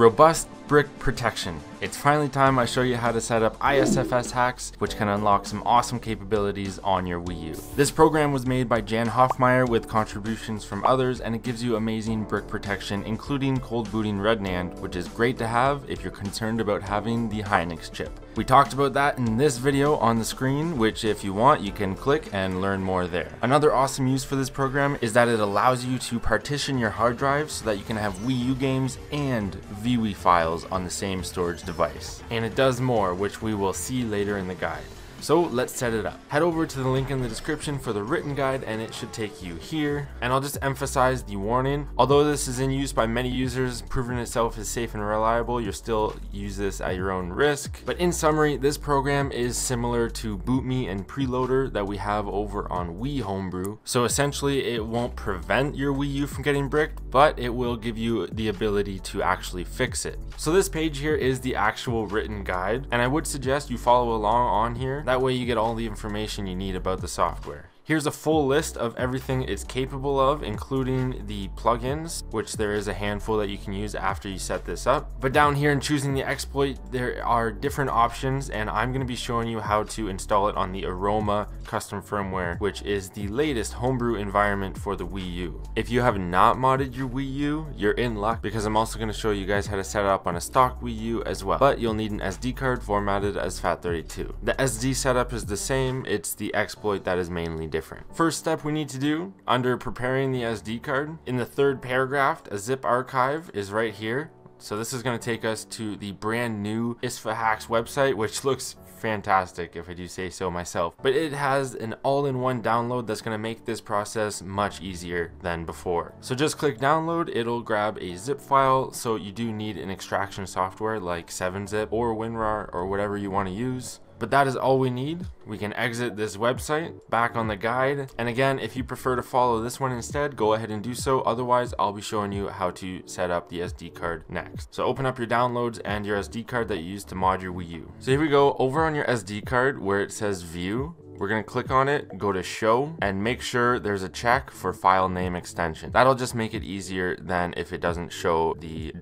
Robust brick protection. It's finally time I show you how to set up ISFSHax, which can unlock some awesome capabilities on your Wii U. This program was made by Jan Hoffmeyer with contributions from others, and it gives you amazing brick protection, including cold booting Red NAND, which is great to have if you're concerned about having the Hynix chip. We talked about that in this video on the screen, which if you want, you can click and learn more there. Another awesome use for this program is that it allows you to partition your hard drive so that you can have Wii U games and VWii files on the same storage device. And it does more, which we will see later in the guide. So let's set it up. Head over to the link in the description for the written guide and it should take you here. And I'll just emphasize the warning. Although this is in use by many users, proving itself is safe and reliable, you'll still use this at your own risk. But in summary, this program is similar to BootMii and Preloader that we have over on Wii Homebrew. So essentially it won't prevent your Wii U from getting bricked, but it will give you the ability to actually fix it. So this page here is the actual written guide and I would suggest you follow along on here that way you get all the information you need about the software. Here's a full list of everything it's capable of, including the plugins, which there is a handful that you can use after you set this up. But down here in choosing the exploit, there are different options, and I'm going to be showing you how to install it on the Aroma custom firmware, which is the latest homebrew environment for the Wii U. If you have not modded your Wii U, you're in luck because I'm also going to show you guys how to set it up on a stock Wii U as well. But you'll need an SD card formatted as FAT32. The SD setup is the same, it's the exploit that is mainly different different. First step we need to do under preparing the SD card, in the third paragraph, a zip archive is right here. So this is going to take us to the brand new ISFA website, which looks fantastic if I do say so myself. But it has an all-in-one download that's going to make this process much easier than before. So just click download, it'll grab a zip file. So you do need an extraction software like 7-zip or WinRAR or whatever you want to use. But that is all we need. We can exit this website, back on the guide. And again, if you prefer to follow this one instead, go ahead and do so. Otherwise, I'll be showing you how to set up the SD card next. So open up your downloads and your SD card that you use to mod your Wii U. So here we go, over on your SD card where it says view, we're to click on it, go to show, and make sure there's a check for file name extension. That'll just make it easier than if it doesn't show the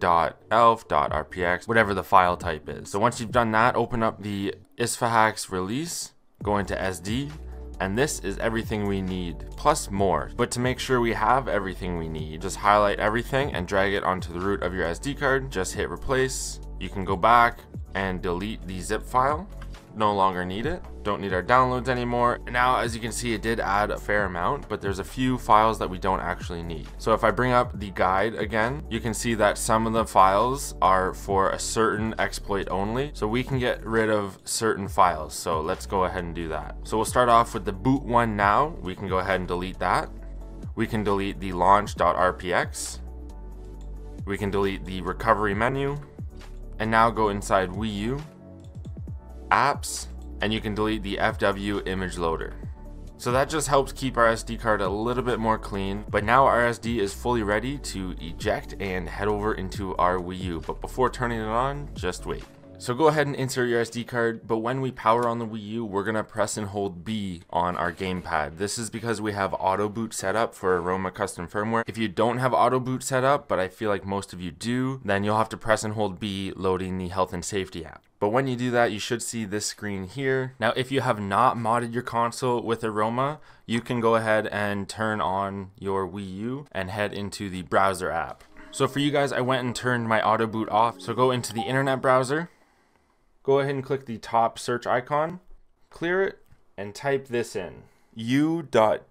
.elf, .rpx, whatever the file type is. So once you've done that, open up the ISFSHax release, go into SD, and this is everything we need, plus more. But to make sure we have everything we need, just highlight everything and drag it onto the root of your SD card, just hit replace. You can go back and delete the zip file no longer need it don't need our downloads anymore. Now as you can see it did add a fair amount but there's a few files that we don't actually need. So if I bring up the guide again you can see that some of the files are for a certain exploit only. So we can get rid of certain files. So let's go ahead and do that. So we'll start off with the boot one now. We can go ahead and delete that. We can delete the launch.rpx we can delete the recovery menu. And now go inside Wii U apps, and you can delete the FW image loader. So that just helps keep our SD card a little bit more clean, but now our SD is fully ready to eject and head over into our Wii U. But before turning it on, just wait. So go ahead and insert your SD card, but when we power on the Wii U, we're gonna press and hold B on our gamepad. This is because we have auto boot set up for Aroma custom firmware. If you don't have auto boot set up, but I feel like most of you do, then you'll have to press and hold B loading the health and safety app. But when you do that, you should see this screen here. Now, if you have not modded your console with Aroma, you can go ahead and turn on your Wii U and head into the browser app. So for you guys, I went and turned my auto boot off. So go into the internet browser go ahead and click the top search icon, clear it, and type this in u.wiidb.de.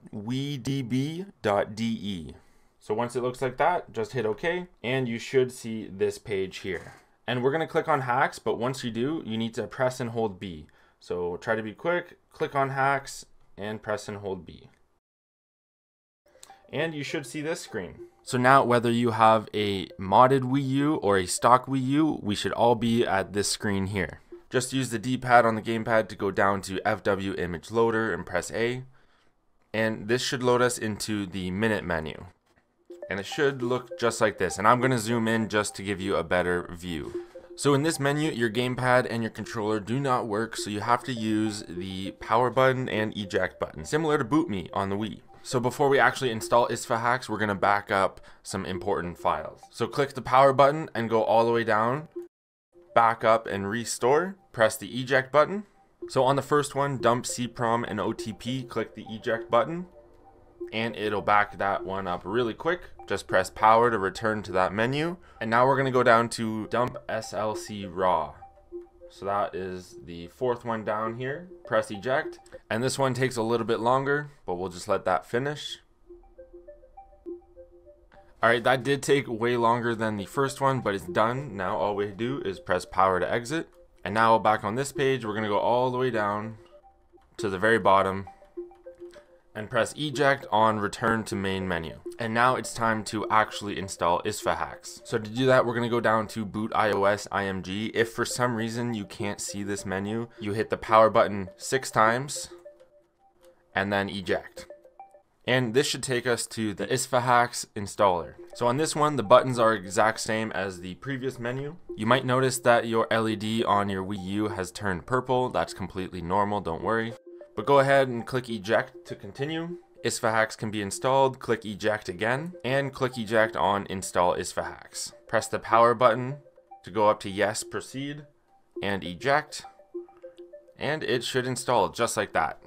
So once it looks like that, just hit OK, and you should see this page here. And we're going to click on hacks, but once you do, you need to press and hold B. So try to be quick, click on hacks, and press and hold B. And you should see this screen. So now whether you have a modded Wii U or a stock Wii U, we should all be at this screen here. Just use the D-pad on the gamepad to go down to FW Image Loader and press A. And this should load us into the minute menu. And it should look just like this. And I'm going to zoom in just to give you a better view. So in this menu, your gamepad and your controller do not work, so you have to use the power button and eject button, similar to BootMii on the Wii. So before we actually install ISFSHax, we're gonna back up some important files. So click the power button and go all the way down, back up and restore, press the eject button. So on the first one, dump SEEPROM and OTP, click the eject button and it'll back that one up really quick. Just press power to return to that menu. And now we're gonna go down to dump SLC raw. So that is the fourth one down here. Press eject. And this one takes a little bit longer, but we'll just let that finish. Alright, that did take way longer than the first one, but it's done. Now all we do is press power to exit. And now back on this page, we're going to go all the way down to the very bottom and press eject on return to main menu. And now it's time to actually install ISFSHax. So to do that, we're gonna go down to boot iOS IMG. If for some reason you can't see this menu, you hit the power button six times and then eject. And this should take us to the ISFSHax installer. So on this one, the buttons are exact same as the previous menu. You might notice that your LED on your Wii U has turned purple. That's completely normal, don't worry. But go ahead and click eject to continue. ISFSHax can be installed, click eject again, and click eject on install ISFSHax. Press the power button to go up to yes, proceed, and eject, and it should install just like that.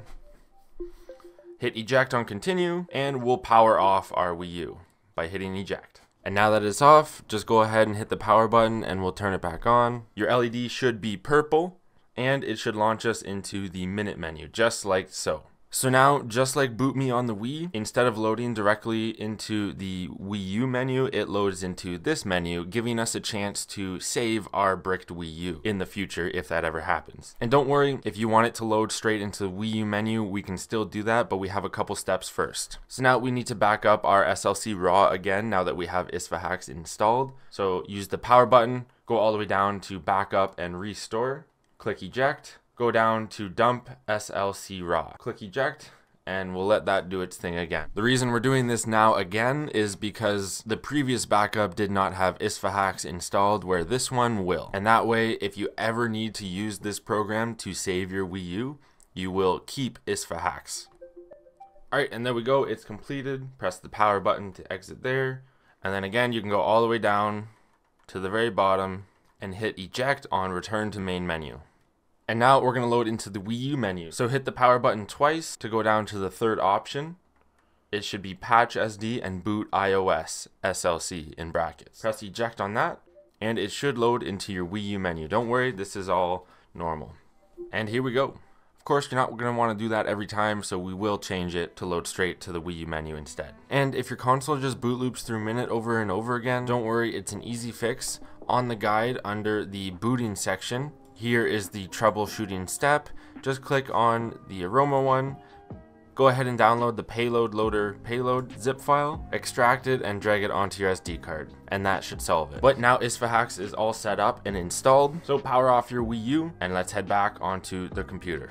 Hit eject on continue, and we'll power off our Wii U by hitting eject. And now that it's off, just go ahead and hit the power button and we'll turn it back on. Your LED should be purple, and it should launch us into the minute menu, just like so. So now, just like BootMii on the Wii, instead of loading directly into the Wii U menu, it loads into this menu, giving us a chance to save our bricked Wii U in the future if that ever happens. And don't worry, if you want it to load straight into the Wii U menu, we can still do that, but we have a couple steps first. So now we need to back up our SLC RAW again now that we have ISFSHax installed. So use the power button, go all the way down to backup and restore click eject, go down to dump SLC raw. Click eject, and we'll let that do its thing again. The reason we're doing this now again is because the previous backup did not have ISFSHax installed where this one will. And that way, if you ever need to use this program to save your Wii U, you will keep ISFSHax. Alright, and there we go, it's completed. Press the power button to exit there. And then again, you can go all the way down to the very bottom and hit eject on return to main menu. And now we're going to load into the Wii U menu. So hit the power button twice to go down to the third option. It should be patch SD and boot iOS SLC in brackets. Press eject on that and it should load into your Wii U menu. Don't worry, this is all normal. And here we go. Of course, you're not going to want to do that every time, so we will change it to load straight to the Wii U menu instead. And if your console just boot loops through minute over and over again, don't worry, it's an easy fix. On the guide under the booting section, here is the troubleshooting step. Just click on the Aroma one. Go ahead and download the payload loader payload zip file, extract it and drag it onto your SD card, and that should solve it. But now ISFSHax is all set up and installed, so power off your Wii U and let's head back onto the computer.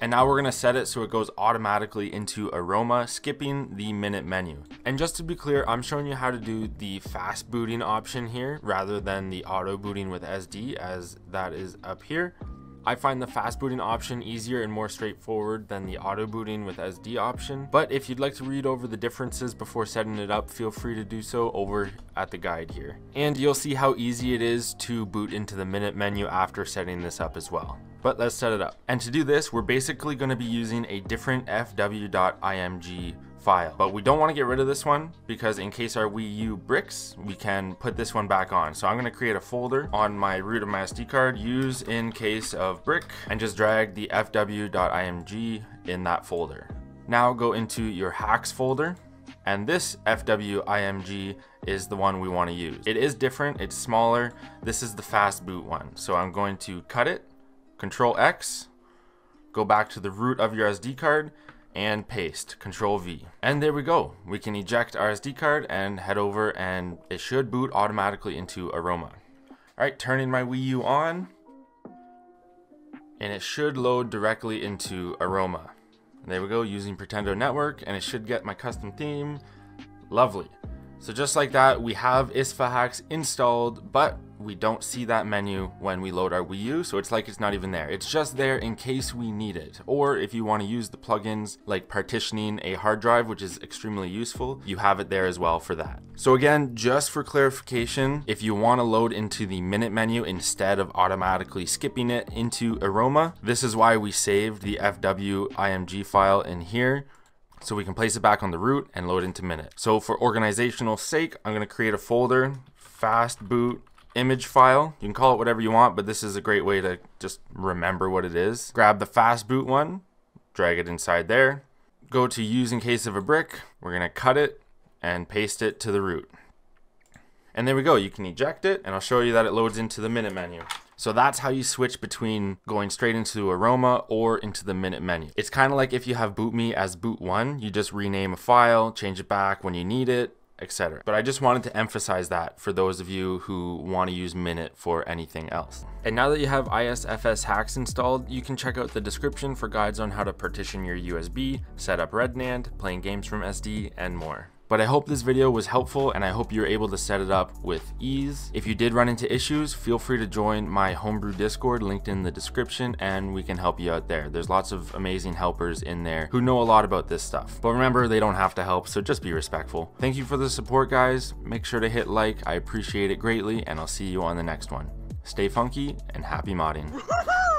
And now we're gonna set it so it goes automatically into Aroma, skipping the minute menu. And just to be clear, I'm showing you how to do the fast booting option here rather than the auto booting with SD as that is up here. I find the fast booting option easier and more straightforward than the auto booting with SD option. But if you'd like to read over the differences before setting it up, feel free to do so over at the guide here. And you'll see how easy it is to boot into the minute menu after setting this up as well but let's set it up. And to do this, we're basically going to be using a different fw.img file. But we don't want to get rid of this one because in case our Wii U bricks, we can put this one back on. So I'm going to create a folder on my root of my SD card, use in case of brick, and just drag the fw.img in that folder. Now go into your hacks folder and this FWIMG is the one we want to use. It is different, it's smaller. This is the fast boot one. So I'm going to cut it Control X, go back to the root of your SD card, and paste, Control V. And there we go. We can eject our SD card and head over and it should boot automatically into Aroma. Alright, turning my Wii U on, and it should load directly into Aroma. There we go, using Pretendo Network, and it should get my custom theme. Lovely. So just like that, we have ISFSHax installed, but we don't see that menu when we load our Wii U, so it's like it's not even there. It's just there in case we need it. Or if you want to use the plugins like partitioning a hard drive, which is extremely useful, you have it there as well for that. So again, just for clarification, if you want to load into the minute menu instead of automatically skipping it into Aroma, this is why we saved the FW IMG file in here so we can place it back on the root and load into minute. So for organizational sake, I'm going to create a folder, fast boot image file. You can call it whatever you want, but this is a great way to just remember what it is. Grab the fast boot one, drag it inside there, go to use in case of a brick. We're going to cut it and paste it to the root. And there we go, you can eject it and I'll show you that it loads into the minute menu. So that's how you switch between going straight into Aroma or into the minute menu. It's kind of like if you have BootMii as boot1, you just rename a file, change it back when you need it, etc. But I just wanted to emphasize that for those of you who want to use Minute for anything else. And now that you have ISFSHax installed, you can check out the description for guides on how to partition your USB, set up RedNAND, playing games from SD, and more. But I hope this video was helpful and I hope you're able to set it up with ease. If you did run into issues, feel free to join my homebrew discord linked in the description and we can help you out there. There's lots of amazing helpers in there who know a lot about this stuff. But remember, they don't have to help, so just be respectful. Thank you for the support guys. Make sure to hit like, I appreciate it greatly and I'll see you on the next one. Stay funky and happy modding.